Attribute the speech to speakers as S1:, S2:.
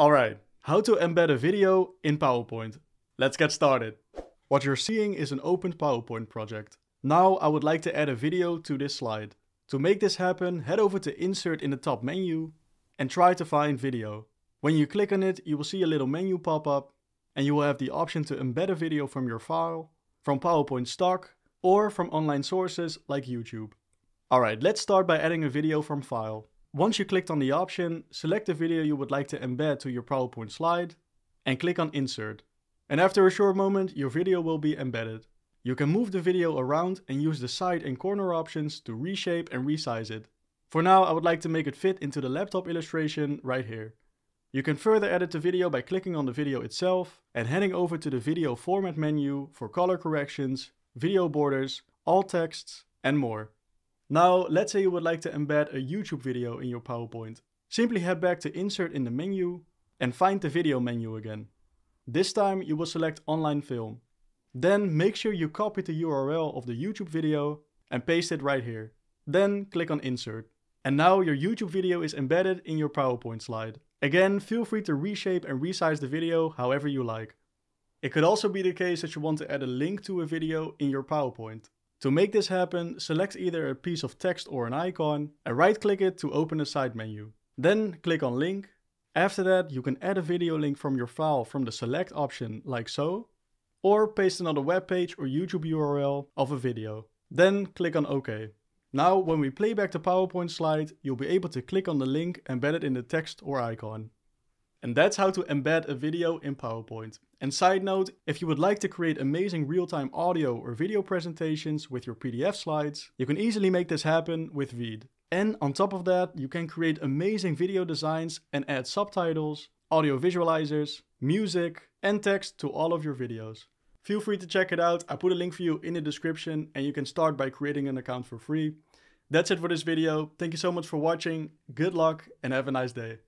S1: Alright, how to embed a video in PowerPoint. Let's get started. What you're seeing is an opened PowerPoint project. Now I would like to add a video to this slide. To make this happen, head over to Insert in the top menu and try to find video. When you click on it, you will see a little menu pop up and you will have the option to embed a video from your file, from PowerPoint stock, or from online sources like YouTube. Alright, let's start by adding a video from file. Once you clicked on the option, select the video you would like to embed to your PowerPoint slide and click on Insert. And after a short moment, your video will be embedded. You can move the video around and use the side and corner options to reshape and resize it. For now, I would like to make it fit into the laptop illustration right here. You can further edit the video by clicking on the video itself and heading over to the video format menu for color corrections, video borders, alt texts and more. Now let's say you would like to embed a YouTube video in your PowerPoint. Simply head back to insert in the menu and find the video menu again. This time you will select online film. Then make sure you copy the URL of the YouTube video and paste it right here. Then click on insert. And now your YouTube video is embedded in your PowerPoint slide. Again, feel free to reshape and resize the video however you like. It could also be the case that you want to add a link to a video in your PowerPoint. To make this happen, select either a piece of text or an icon and right click it to open the side menu. Then click on link. After that, you can add a video link from your file from the select option like so, or paste another web page or YouTube URL of a video. Then click on OK. Now, when we play back the PowerPoint slide, you'll be able to click on the link embedded in the text or icon. And that's how to embed a video in PowerPoint. And side note, if you would like to create amazing real-time audio or video presentations with your PDF slides, you can easily make this happen with Veed. And on top of that, you can create amazing video designs and add subtitles, audio visualizers, music, and text to all of your videos. Feel free to check it out. I put a link for you in the description and you can start by creating an account for free. That's it for this video. Thank you so much for watching. Good luck and have a nice day.